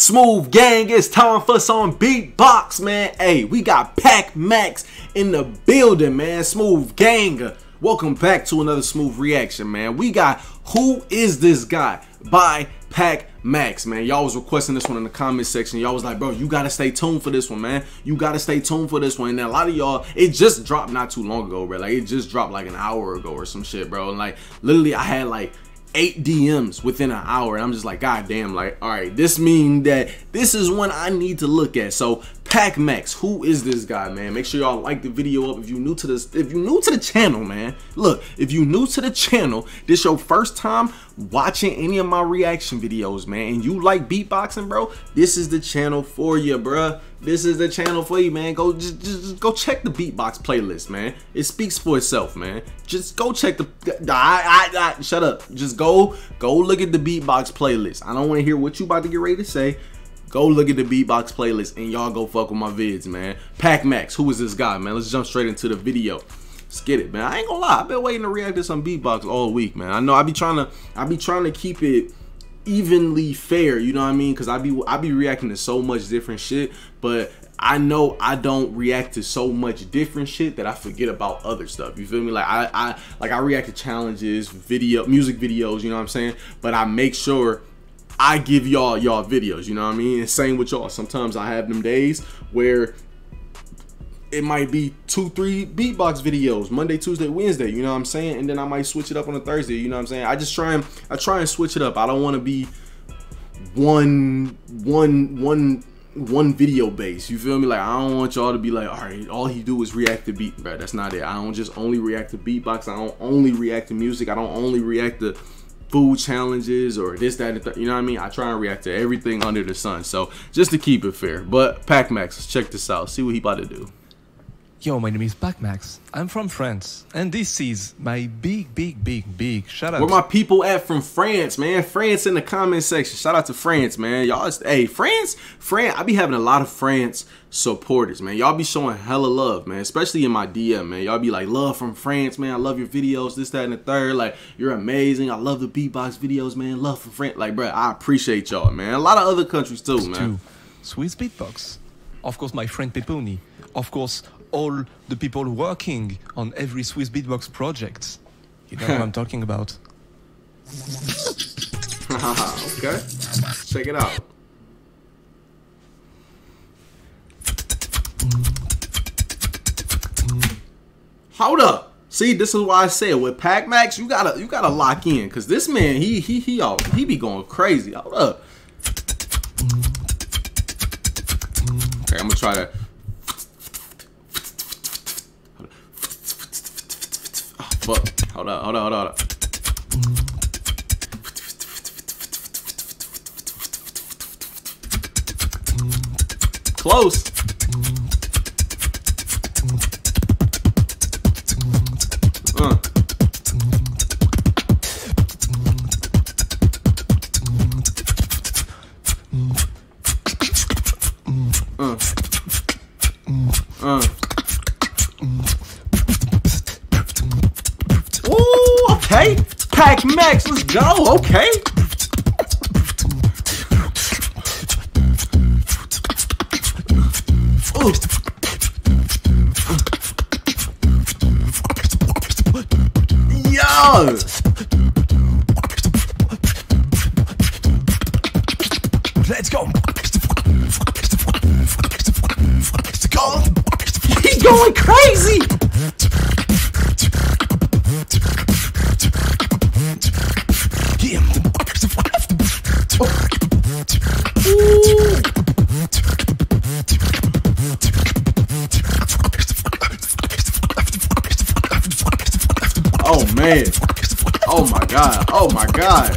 Smoove gang, it's time for some beatbox, man. Hey, we got Pac Max in the building, man. Smoove gang. Welcome back to another smooth reaction, man. We got Who Is This Guy by Pac Max, man. Y'all was requesting this one in the comment section. Y'all was like, bro, you gotta stay tuned for this one, man. You gotta stay tuned for this one. And a lot of y'all, it just dropped not too long ago, bro. Like, it just dropped like an hour ago or some shit, bro. And like, literally, I had like eight DMs within an hour. And I'm just like, God damn, like, all right, this mean that this is one I need to look at. So Pac Max, who is this guy, man? Make sure y'all like the video up if you new to this, if you new to the channel, man. Look, if you new to the channel, this your first time watching any of my reaction videos, man, and you like beatboxing, bro, this is the channel for you, bro. This is the channel for you, man. Go just, just go check the beatbox playlist, man. It speaks for itself, man. Just go check the. I, I, I shut up. Just go go look at the beatbox playlist. I don't want to hear what you about to get ready to say. Go look at the beatbox playlist and y'all go fuck with my vids, man. Pac Max, who is this guy, man? Let's jump straight into the video. Let's get it, man. I ain't gonna lie. I've been waiting to react to some beatbox all week, man. I know I be trying to I be trying to keep it evenly fair, you know what I mean? Cause I be I be reacting to so much different shit, but I know I don't react to so much different shit that I forget about other stuff. You feel me? Like I, I like I react to challenges, video, music videos, you know what I'm saying? But I make sure I give y'all y'all videos, you know what I mean? And same with y'all. Sometimes I have them days where it might be two, three beatbox videos, Monday, Tuesday, Wednesday, you know what I'm saying? And then I might switch it up on a Thursday, you know what I'm saying? I just try and I try and switch it up. I don't want to be one one one one video base. You feel me? Like I don't want y'all to be like, all right, all he do is react to beat, bro. That's not it. I don't just only react to beatbox. I don't only react to music. I don't only react to food challenges or this, that, th you know what I mean? I try and react to everything under the sun. So just to keep it fair. But Pac Max, check this out. See what he about to do. Yo, my name is Pac Max. I'm from France, and this is my big, big, big, big shout out. Where my people at from France, man? France in the comment section. Shout out to France, man. Y'all, hey, France, France. I be having a lot of France supporters, man. Y'all be showing hella love, man. Especially in my DM, man. Y'all be like, love from France, man. I love your videos, this, that, and the third. Like, you're amazing. I love the beatbox videos, man. Love from France. Like, bro, I appreciate y'all, man. A lot of other countries too, man. Swiss beatbox. Of course, my friend Peponi. Of course, all the people working on every Swiss beatbox project. You know what I'm talking about. okay. Check it out. Hold up. See, this is why I said with Pac Max, you gotta you gotta lock in, cause this man he he he all he be going crazy. Hold up. Okay, I'm gonna try Hold up, hold up, hold up. Close. Max, let's go. Okay. Man. Oh my god. Oh my god.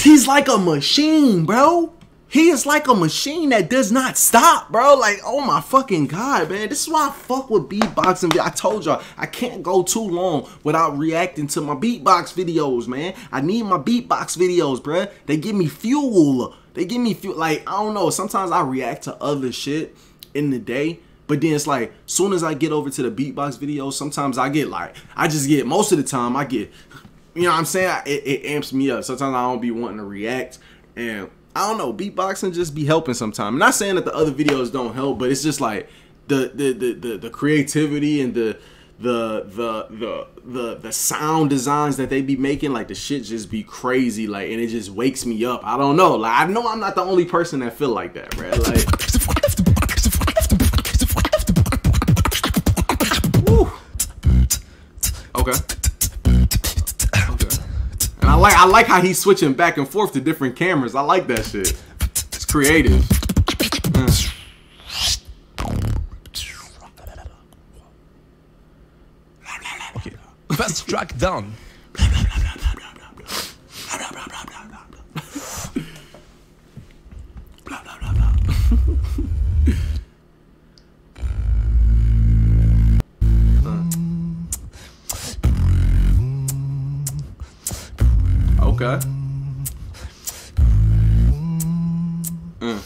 He's like a machine, bro. He is like a machine that does not stop, bro. Like, oh my fucking god, man. This is why I fuck with beatboxing. I told y'all, I can't go too long without reacting to my beatbox videos, man. I need my beatbox videos, bro. They give me fuel. They give me fuel. Like, I don't know. Sometimes I react to other shit in the day But then it's like, soon as I get over to the beatbox videos, sometimes I get like, I just get most of the time I get, you know what I'm saying? It, it amps me up. Sometimes I don't be wanting to react, and I don't know, beatboxing just be helping sometimes. I'm not saying that the other videos don't help, but it's just like the the the the, the creativity and the the the the the the sound designs that they be making like the shit just be crazy like and it just wakes me up i don't know like i know i'm not the only person that feel like that bro like okay okay and i like i like how he's switching back and forth to different cameras i like that shit it's creative Mm. Okay. First track down. Okay Mm.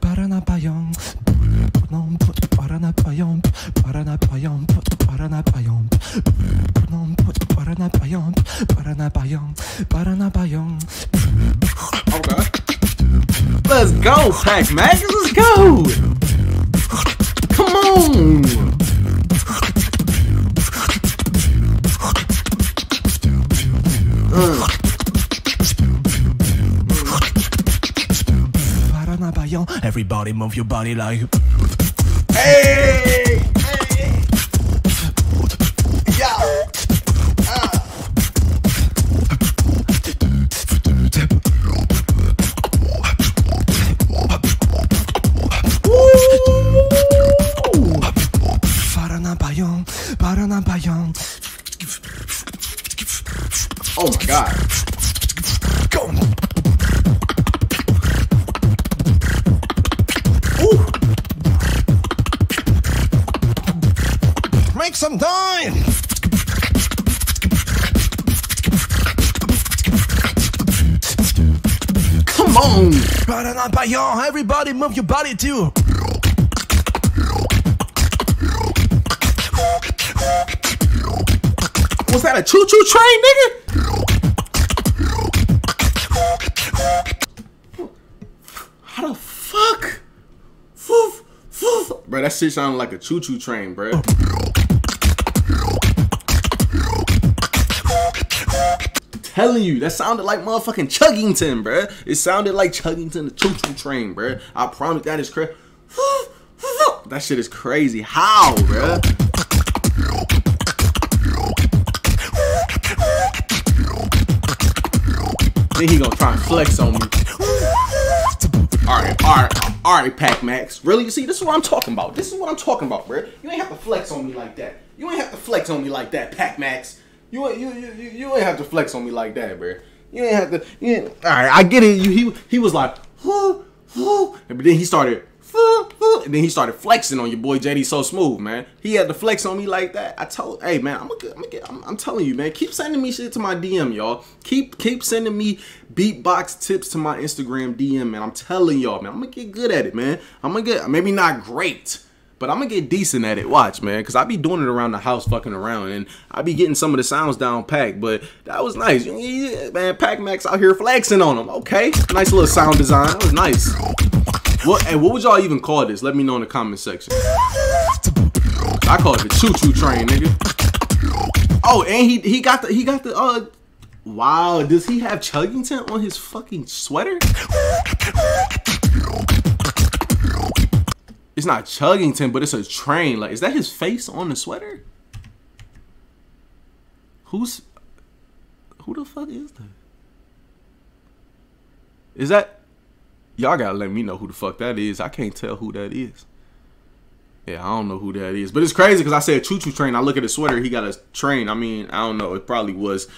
Paranapayong, Let's go, Pac Max. Let's go. Come on. Everybody move your body like. hey. Move your body too. Was that a choo choo train, nigga? How the fuck? Foof, foof. Bro, that shit sounded like a choo choo train, bro. Telling you, that sounded like motherfucking Chuggington, bro. It sounded like Chuggington, the choo choo train, bro. I promise that is crazy. That shit is crazy. How, bro? Then he gonna try and flex on me. Alright, alright, alright, Pac Max. Really? You see, this is what I'm talking about. This is what I'm talking about, bro. You ain't have to flex on me like that. You ain't have to flex on me like that, Pac Max. You ain't you, you, you, ain't have to flex on me like that, bro. You ain't have to. You ain't, all right, I get it. You he he was like, whoo, whoo, but then he started. "Whoo, whoo," And then he started flexing on your boy JD so Smoove, man. He had to flex on me like that. I told, hey man, I'm gonna, I'm, get, I'm, I'm telling you, man. Keep sending me shit to my DM, y'all. Keep keep sending me beatbox tips to my Instagram DM, man. I'm telling y'all, man. I'm gonna get good at it, man. I'm gonna get maybe not great, but I'm gonna get decent at it. Watch, man, because I be doing it around the house, fucking around, and I be getting some of the sounds down packed. But that was nice, Yeah, man. Pac Max out here flexing on them. Okay, nice little sound design. That was nice. What? Hey, what would y'all even call this? Let me know in the comment section. I call it the choo choo train, nigga. Oh, and he he got the he got the uh. Wow, does he have Chuggington on his fucking sweater? It's not Chuggington, but it's a train. Like, is that his face on the sweater? Who's who the fuck is that? Is that y'all gotta let me know who the fuck that is. I can't tell who that is. Yeah, I don't know who that is. But it's crazy because I said choo choo train. I look at his sweater, he got a train. I mean, I don't know. It probably was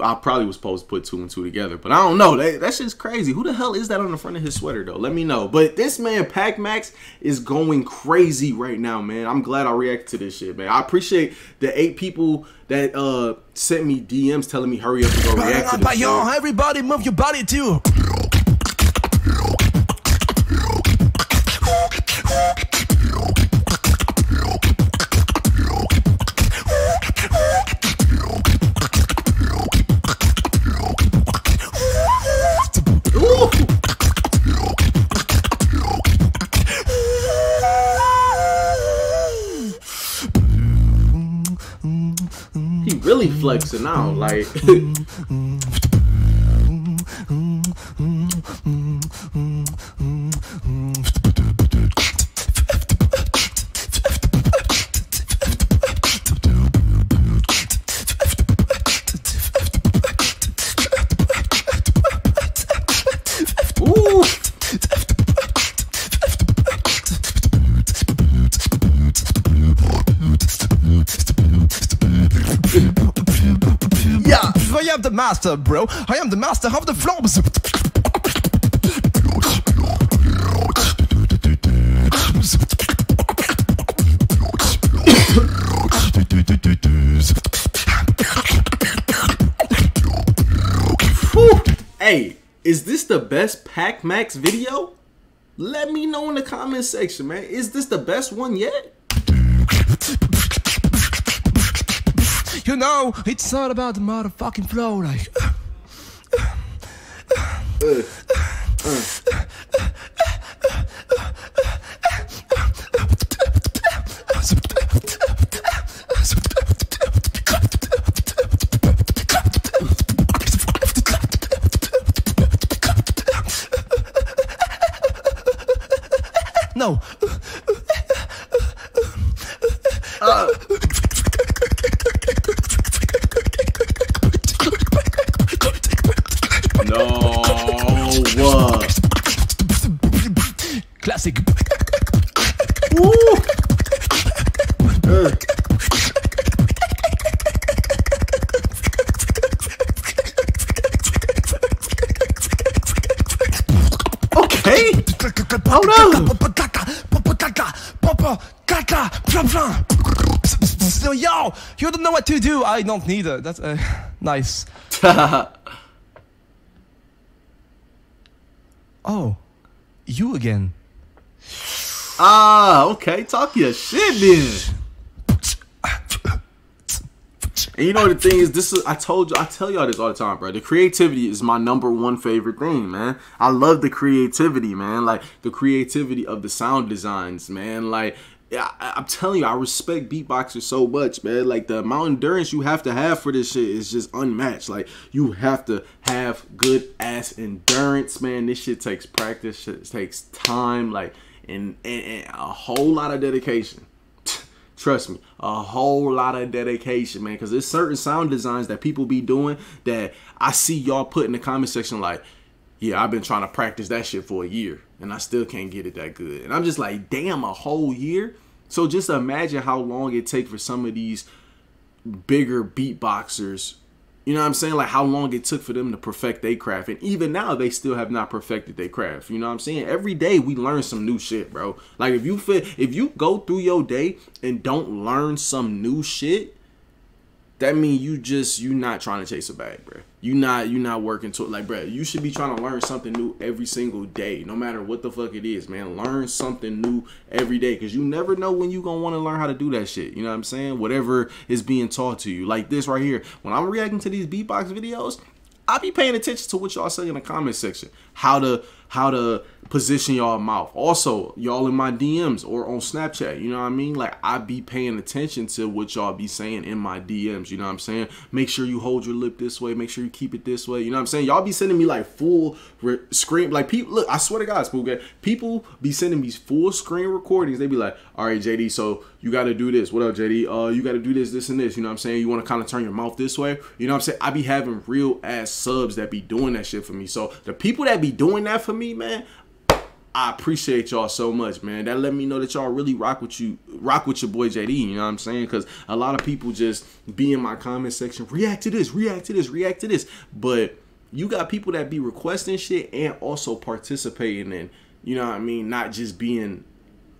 I probably was supposed to put two and two together, but I don't know. That, that shit's crazy. Who the hell is that on the front of his sweater though? Let me know. But this man Pac Max is going crazy right now, man. I'm glad I reacted to this shit, man. I appreciate the eight people that uh sent me DMs telling me hurry up and go react to this. Everybody move your body too. Really flexing out, like. Mm-hmm. Mm-hmm. Ooh. Yeah, I am the master, bro. I am the master of the flops. Hey, is this the best Pac Max video? Let me know in the comment section, man. Is this the best one yet? You know, it's not about the motherfucking flow, like. No. No. To do. I don't neither. That's uh, nice. Oh, you again. Ah, okay. Talk your shit then. And you know the thing is, this is I told you, I tell y'all this all the time, bro. The creativity is my number one favorite thing, man. I love the creativity, man. Like the creativity of the sound designs, man. Like yeah, I'm telling you, I respect beatboxers so much, man. Like the amount of endurance you have to have for this shit is just unmatched. Like you have to have good ass endurance, man. This shit takes practice, shit takes time, like and, and, and a whole lot of dedication. Trust me, a whole lot of dedication, man. Because there's certain sound designs that people be doing that I see y'all put in the comment section like, yeah, I've been trying to practice that shit for a year and I still can't get it that good. And I'm just like, damn, a whole year? So just imagine how long it take for some of these bigger beatboxers. You know what I'm saying? Like how long it took for them to perfect their craft. And even now they still have not perfected their craft. You know what I'm saying? Every day we learn some new shit, bro. Like if you fit if you go through your day and don't learn some new shit, that mean you just you not trying to chase a bag, bro. You not you not working to like, bro. You should be trying to learn something new every single day, no matter what the fuck it is, man. Learn something new every day, cause you never know when you gonna want to learn how to do that shit. You know what I'm saying? Whatever is being taught to you, like this right here. When I'm reacting to these beatbox videos, I be paying attention to what y'all say in the comment section. How to how to position y'all mouth. Also, y'all in my DMs or on Snapchat, you know what I mean? Like I be paying attention to what y'all be saying in my DMs, you know what I'm saying? Make sure you hold your lip this way, make sure you keep it this way. You know what I'm saying? Y'all be sending me like full re- screen like people look, I swear to God, Spook people be sending me full screen recordings. They be like, "All right, JD, so you got to do this. What up, JD? Uh you got to do this this and this, you know what I'm saying? You want to kind of turn your mouth this way." You know what I'm saying? I be having real ass subs that be doing that shit for me. So, the people that be doing that for me, man, I appreciate y'all so much, man. That let me know that y'all really rock with you, rock with your boy JD. You know what I'm saying? Because a lot of people just be in my comment section, react to this, react to this, react to this. But you got people that be requesting shit and also participating in, you know what I mean? Not just being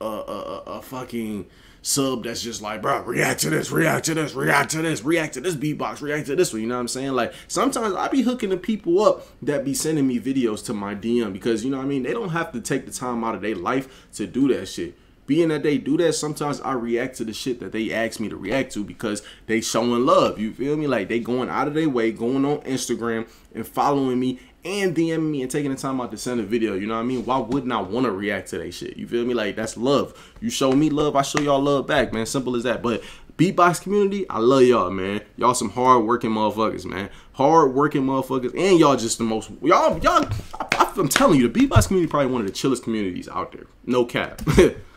a, a, a fucking sub that's just like, bro, react to this, react to this, react to this, react to this beatbox, react to this one. You know what I'm saying? Like sometimes I be hooking the people up that be sending me videos to my DM because you know what I mean. They don't have to take the time out of their life to do that shit. Being that they do that, sometimes I react to the shit that they ask me to react to because they showing love. You feel me? Like they going out of their way, going on Instagram and following me and DMing me and taking the time out to send a video. You know what I mean? Why wouldn't I want to react to that shit? You feel me? Like that's love. You show me love, I show y'all love back, man. Simple as that. But beatbox community, I love y'all, man. Y'all some hard working motherfuckers, man. Hard working motherfuckers, and y'all just the most y'all y'all. I, am telling you, the beatbox community probably one of the chillest communities out there. No cap.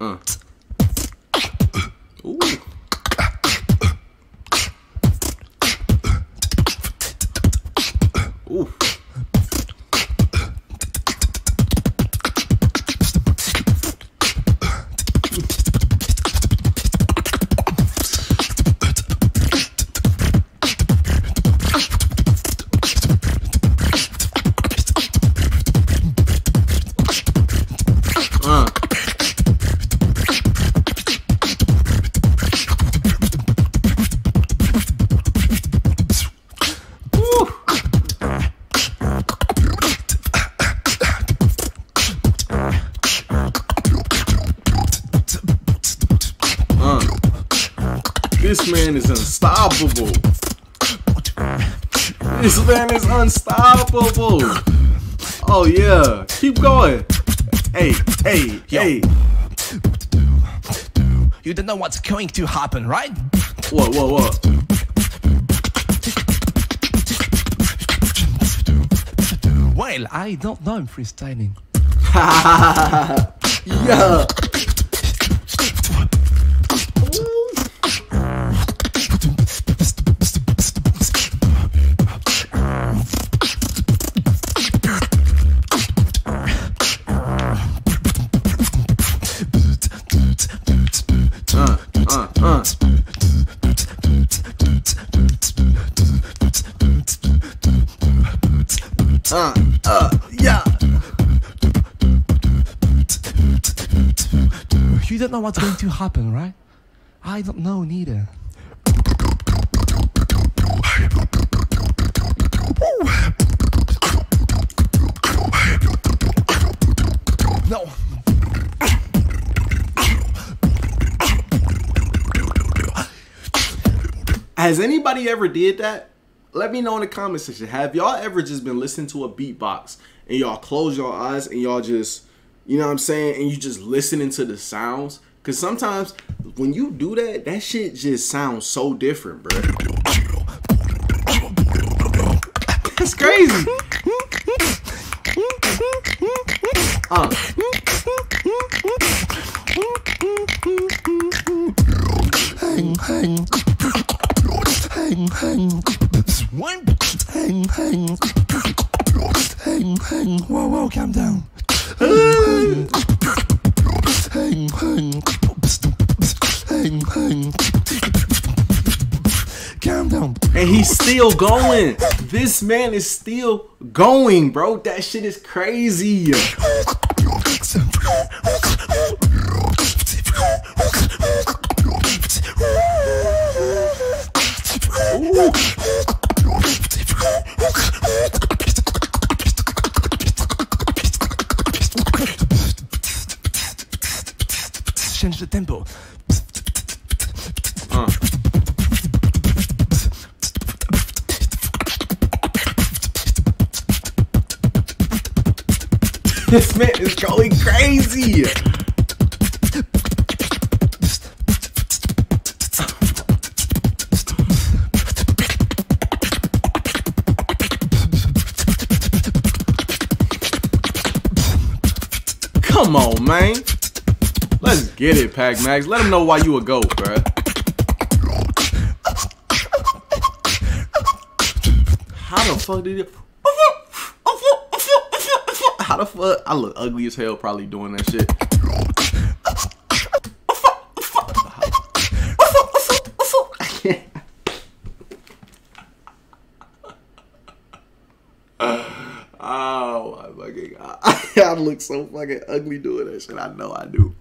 uh. Ooh. This unstoppable. Oh yeah, keep going. Hey, hey, Yo. hey. You don't know what's going to happen, right? What, what, what? Well, I don't know I'm freestyling. yeah. Uh, uh, yeah. You don't know what's going to happen, right? I don't know neither. No. Has anybody ever did that? Let me know in the comment section. Have y'all ever just been listening to a beatbox and y'all close your eyes and y'all just, you know what I'm saying, and you just listening to the sounds? Cause sometimes when you do that, that shit just sounds so different, bro. That's crazy. Uh. Hang, hang. Hang, hang. One. Hang, hang. Hang, hang. Whoa, whoa, calm down. Hang, hang. Hang, hang. Hang, Calm down. And he's still going. This man is still going, bro. That shit is crazy. This man is going crazy. Come on, man. Let's get it, Pac Max. Let him know why you a goat, bruh. How the fuck did you? The fuck? I look ugly as hell probably doing that shit. oh my fucking god. I look so fucking ugly doing that shit. I know I do.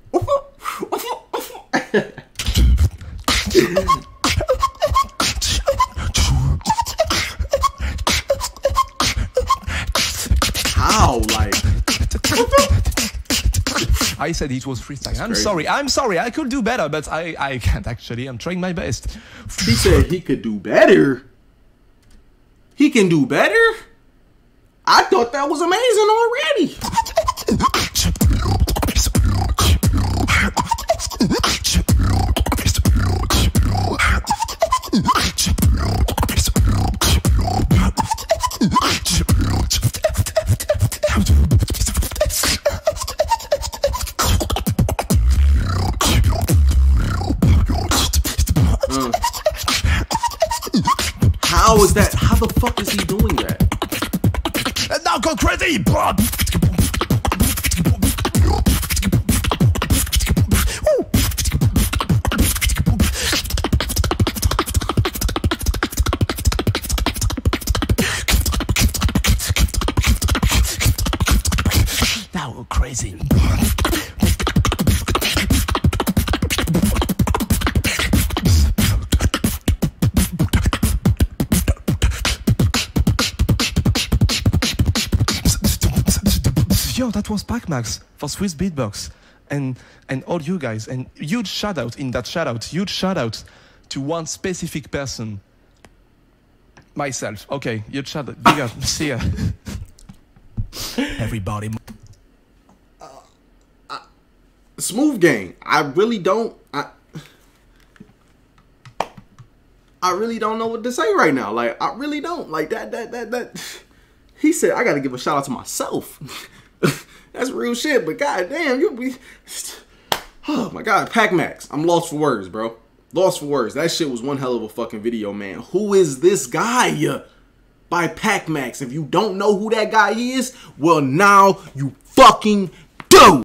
How? Like I said it was freestyle. I'm crazy. sorry. I'm sorry. I could do better, but I, I can't actually. I'm trying my best. he said he could do better. He can do better? How is that? How the fuck is he doing that? And now go crazy! Now that was Pacmax for Swiss Beatbox. And and all you guys, and huge shout out in that shout out, huge shout out to one specific person. Myself. Okay, huge shout out. Big up. See ya. Everybody. Uh, uh, smooth game. I really don't. I. I really don't know what to say right now. Like I really don't. Like that. That. That. That. He said I got to give a shout out to myself. That's real shit. But goddamn, you be. Oh my god, Pac Max. I'm lost for words, bro. Lost for words. That shit was one hell of a fucking video, man. Who is this guy? By Pac Max. If you don't know who that guy is, well now you fucking do.